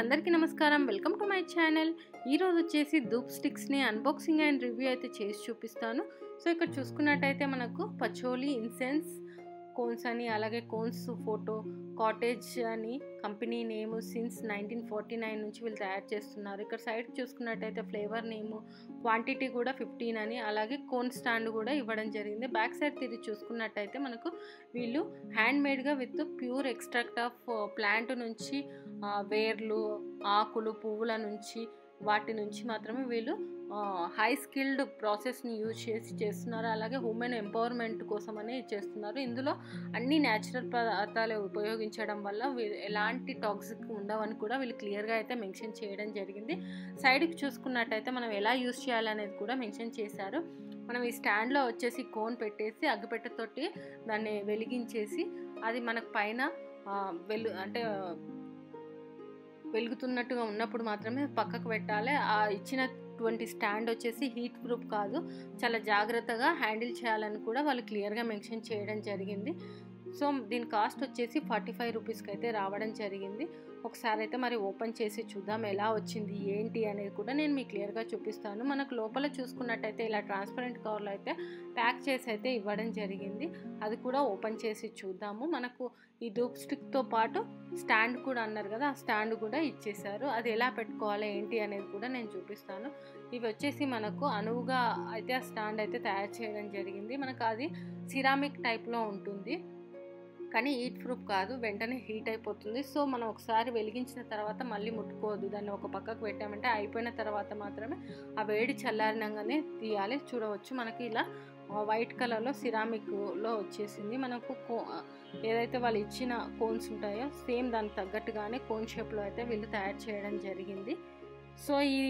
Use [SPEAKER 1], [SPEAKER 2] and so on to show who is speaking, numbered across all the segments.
[SPEAKER 1] అందరికీ నమస్కారం. Welcome to my channel. ఈరోజు వచ్చేసి ధూప్ స్టిక్స్ని అన్బాక్సింగ్ అండ్ రివ్యూ అయితే చేసి చూపిస్తాను. సో ఇక్కడ చూసుకున్నట్టయితే మనకు పచోలి ఇన్సెన్స్ కోన్స్ అని అలాగే కోన్స్ ఫోటో కాటేజ్ అని company name since nineteen forty nine నుంచి వీళ్ళు తయారు చేస్తున్నారు. ఇక్కడ సైడ్ చూసుకున్నట్టయితే ఫ్లేవర్ నేమ్ క్వాంటిటీ కూడా ఫిఫ్టీన్ అని అలాగే కోన్ స్టాండ్ కూడా ఇవ్వడం జరిగింది. బ్యాక్ సైడ్ తిరిగి చూసుకున్నట్టయితే మనకు వీళ్ళు hand మేడ్గా with pure extract of plant నుంచి వేర్లు ఆకులు పువ్వుల నుంచి వాటి నుంచి మాత్రమే వీళ్ళు హై స్కిల్డ్ ప్రాసెస్ని యూజ్ చేసి చేస్తున్నారు. అలాగే ఉమెన్ ఎంపవర్మెంట్ అని చేస్తున్నారు. ఇందులో అన్ని న్యాచురల్ పదార్థాలు ఉపయోగించడం వల్ల ఎలాంటి టాక్సిక్ ఉండవని కూడా వీళ్ళు క్లియర్గా అయితే మెన్షన్ చేయడం జరిగింది. సైడ్కి చూసుకున్నట్టయితే మనం ఎలా యూజ్ చేయాలనేది కూడా మెన్షన్ చేశారు. మనం ఈ స్టాండ్లో వచ్చేసి కోన్ పెట్టేసి అగ్గిపెట్టెతోటి దాన్ని వెలిగించేసి అది మనకు పైన వెలు అంటే వెలుగుతున్నట్టుగా ఉన్నప్పుడు మాత్రమే పక్కకు పెట్టాలి. ఆ ఇచ్చినటువంటి స్టాండ్ వచ్చేసి హీట్ ప్రూఫ్ కాదు. చాలా జాగ్రత్తగా హ్యాండిల్ చేయాలని కూడా వాళ్ళు క్లియర్గా మెన్షన్ చేయడం జరిగింది. సో దీని కాస్ట్ వచ్చేసి ఫార్టీ ఫైవ్ రూపీస్కి అయితే రావడం జరిగింది. ఒకసారి అయితే మరి ఓపెన్ చేసి చూద్దాం ఎలా వచ్చింది ఏంటి అనేది కూడా నేను మీకు క్లియర్గా చూపిస్తాను. మనకు లోపల చూసుకున్నట్టయితే ఇలా ట్రాన్స్పరెంట్ కవర్లో అయితే ప్యాక్ చేసి అయితే ఇవ్వడం జరిగింది. అది కూడా ఓపెన్ చేసి చూద్దాము. మనకు ఈ ధూప్ స్టిక్తో పాటు స్టాండ్ కూడా అన్నారు కదా ఆ స్టాండ్ కూడా ఇచ్చేశారు. అది ఎలా పెట్టుకోవాలి ఏంటి అనేది కూడా నేను చూపిస్తాను. ఇవి వచ్చేసి మనకు అనువుగా అయితే ఆ స్టాండ్ అయితే తయారు చేయడం జరిగింది. మనకు అది సిరామిక్ టైప్లో ఉంటుంది. కానీ హీట్ ప్రూఫ్ కాదు వెంటనే హీట్ అయిపోతుంది. సో మనం ఒకసారి వెలిగించిన తర్వాత మళ్ళీ ముట్టుకోవద్దు. దాన్ని ఒక పక్కకు పెట్టామంటే అయిపోయిన తర్వాత మాత్రమే ఆ వేడి చల్లారినంగానే తీయాలి. చూడవచ్చు మనకి ఇలా వైట్ కలర్లో సిరామిక్లో వచ్చేసింది. మనకు కో ఏదైతే వాళ్ళు ఇచ్చిన కోన్స్ ఉంటాయో సేమ్ దానికి తగ్గట్టుగానే కోన్ షేప్లో అయితే వీళ్ళు తయారు చేయడం జరిగింది. సో ఈ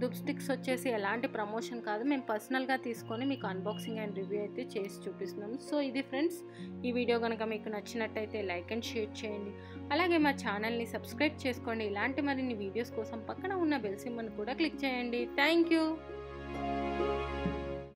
[SPEAKER 1] దుప్ స్టిక్స్ వచ్చేసి ఎలాంటి ప్రమోషన్ కాదు. మేము పర్సనల్గా తీసుకొని మీకు అన్బాక్సింగ్ అండ్ రివ్యూ అయితే చేసి చూపిస్తున్నాము సో ఇది ఫ్రెండ్స్ ఈ వీడియో కనుక మీకు నచ్చినట్టయితే లైక్ అండ్ షేర్ చేయండి. అలాగే మా ఛానల్ని సబ్స్క్రైబ్ చేసుకోండి. ఇలాంటి మరిన్ని వీడియోస్ కోసం పక్కన ఉన్న బెల్ సింబల్ని కూడా క్లిక్ చేయండి. Thank you.